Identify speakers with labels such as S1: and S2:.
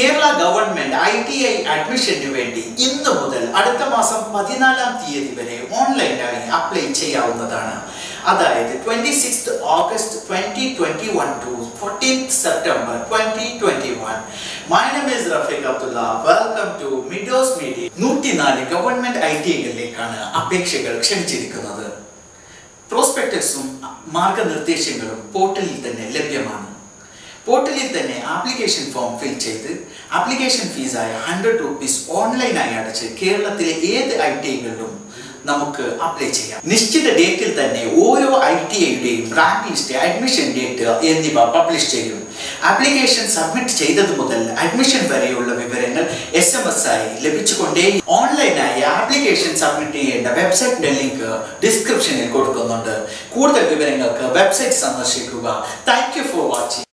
S1: Kerala government I T I അഡ്മിഷന് വേണ്ടി ഇന്ന് മുതൽ അടുത്ത മാസം പതിനാലാം തീയതി വരെ ഓൺലൈനായി അപ്ലൈ ചെയ്യാവുന്നതാണ്. അതായത് twenty six August twenty twenty one to fourteenth September twenty twenty one my name Rafeeq Abdulla welcome to meadows media നൂറ്റിനാല് ഗവൺമെന്റ് ഐ ടി ഐകളിലേക്കാണ് അപേക്ഷകൾ ക്ഷണിച്ചിരിക്കുന്നത്. പ്രോസ്പെക്ടസും മാർഗനിർദ്ദേശങ്ങളും പോർട്ടലിൽ തന്നെ ലഭ്യമാണ്. പോർട്ടലിൽ തന്നെ ആപ്ലിക്കേഷൻ ഫോം ഫിൽ ചെയ്ത് ആപ്ലിക്കേഷൻ ഫീസായ ഹൺഡ്രഡ് റുപ്പീസ് ഓൺലൈനായി അടച്ച് കേരളത്തിലെ ഏത് ഐ ടി ഐകളിലും നമുക്ക് അപ്ലൈ ചെയ്യാം. നിശ്ചിത ഡേറ്റിൽ തന്നെ ഓരോ ഐ ടി ഐയുടെയും റാങ്ക് ലിസ്റ്റ് അഡ്മിഷൻ ഡേറ്റ് എന്നിവ പബ്ലിഷ് ചെയ്യും. ആപ്ലിക്കേഷൻ സബ്മിറ്റ് ചെയ്തത് മുതൽ അഡ്മിഷൻ വരെയുള്ള വിവരങ്ങൾ എസ് എം എസ് ആയി ലഭിച്ചുകൊണ്ടേ ഓൺലൈനായി ആപ്ലിക്കേഷൻ സബ്മിറ്റ് ചെയ്യേണ്ട വെബ്സൈറ്റിന്റെ ലിങ്ക് ഡിസ്ക്രിപ്ഷനിൽ കൊടുക്കുന്നുണ്ട്. കൂടുതൽ വിവരങ്ങൾക്ക് വെബ്സൈറ്റ് സന്ദർശിക്കുക. Thank you for watching